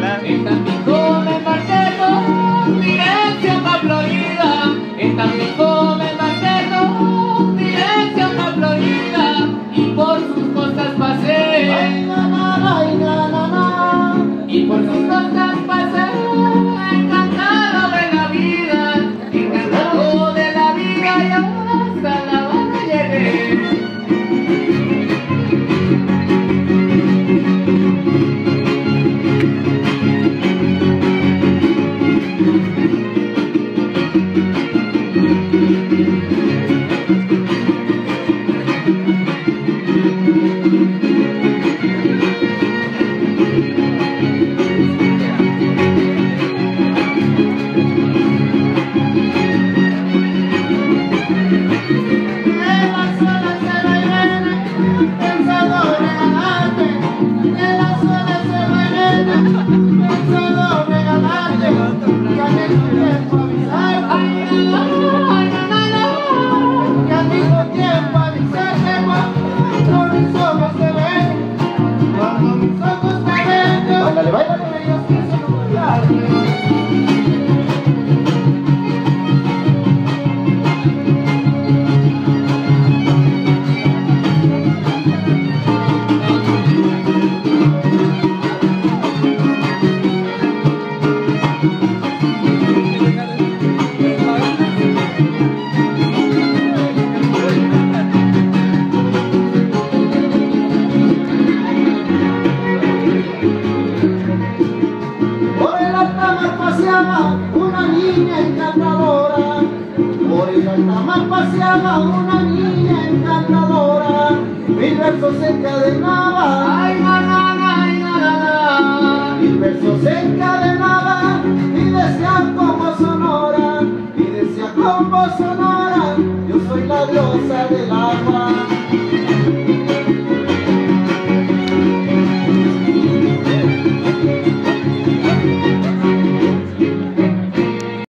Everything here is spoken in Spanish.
bailar. tiempo. paseaba una niña encantadora, por el altamar paseaba una niña encantadora, mis versos se encadenaban, ay, na, na, na, ay, na, na, na. se encadenaban y decían como sonora, y decían como sonora.